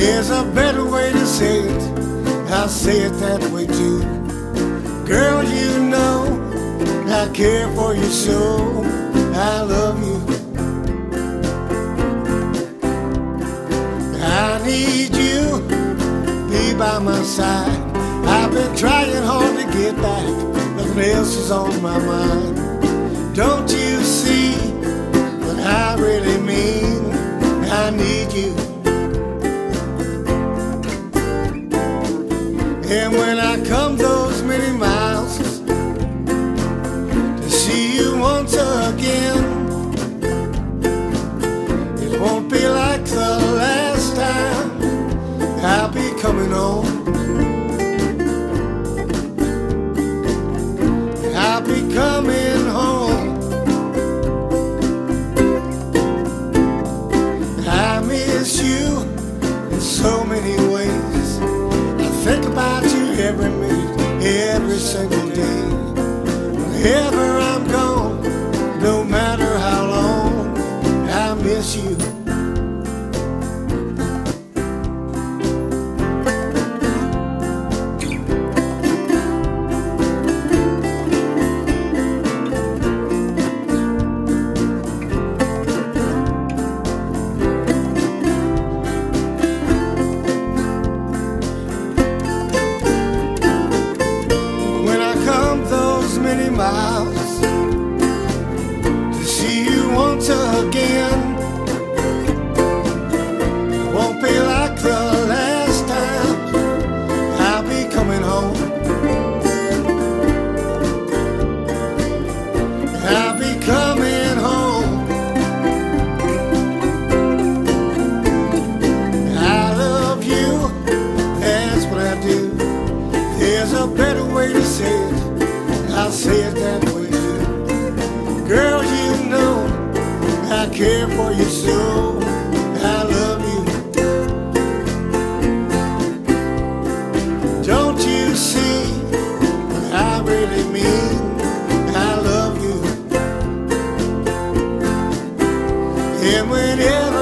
There's a better way to say it. I say it that way too. Girl, you know I care for you so. I love you. I need you be by my side. I've been trying hard to get back. Nothing else is on my mind. And when I come those many miles to see you once again, it won't be like the last time I'll be coming home. I'll be coming home. I miss you in so many ways every minute, every single day. Wherever I'm gone, no matter how long, I miss you. care for you so. I love you. Don't you see what I really mean? I love you. And whenever